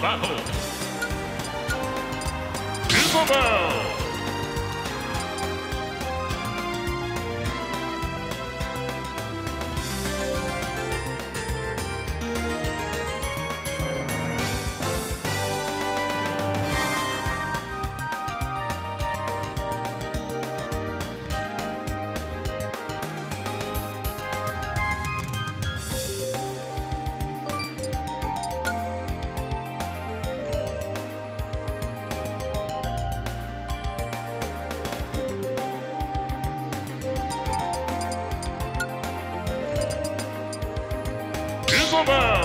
Battle! Isabel! Isabel!